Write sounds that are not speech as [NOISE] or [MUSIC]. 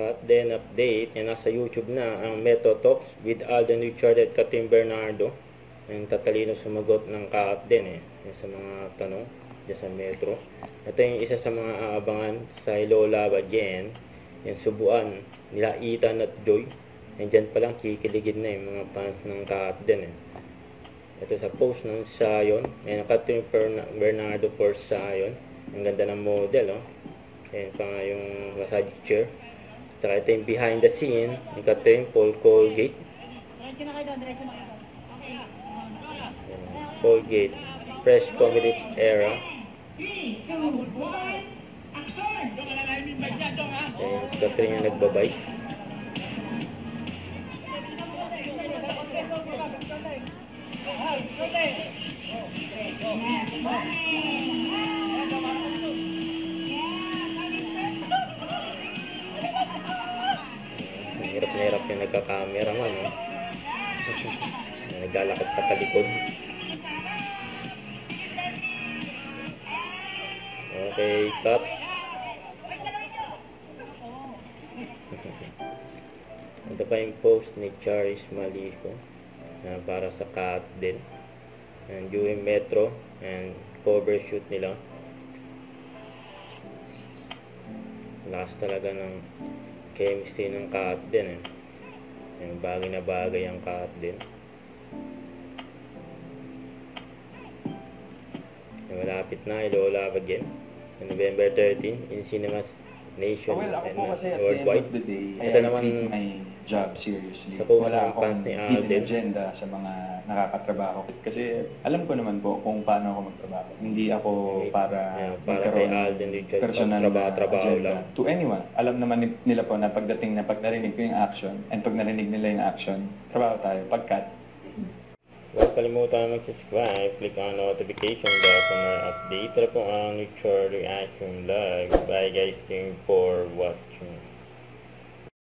Cut then update. Yan nasa YouTube na ang Metro Talks with Alden Richard at Katim Bernardo. Yung tatalino sumagot ng cut din eh. Sa mga tanong dyan sa Metro. Ito yung isa sa mga aabangan sa Love Again. Yung subuan nila Ethan at Joy. And dyan pa lang kikiligin na yung mga fans ng cut din eh. Ito sa post ng Sion. Ayan, Katim Bernardo for Sion. Ang ganda ng model oh. Ayan pa nga yung massage chair. Tsaka ito yung behind the scene. Ito yung Paul Colgate. Ayan, Colgate. Fresh Comedy era. Ayan, si Catherine yung nagbabay. Hirap nagka-camera man. No? Naglalakad pa talikod. Okay, cut. [LAUGHS] Ito pa yung post ni Charis Malico na para sa cut din. And yung Metro and cover shoot nila. Last talaga ng chemistry ng cut din eh. Yung bagay na bagay ang cut din. Yung malapit na, Ilola again. November 13 in cinemas nation Oh, well, ako and po kasi at the end worldwide. of the day, Ito I naman, take my job seriously. post Wala ng akong ni hidden agenda sa mga nakakatrabaho. Kasi alam ko naman po kung paano ako magtrabaho. Hindi ako para Yeah, para kay Alden personal na trabaho-trabaho agenda lang. To anyone. Alam naman ni- nila po na pagdating na pag narinig ko yung action and pag narinig nila yung action, trabaho tayo. Pagkat Huwag kalimutan mag-subscribe, click on notification bell for more update. Ito na po ang Nature Reaction Vlog. Bye guys, thank you for watching.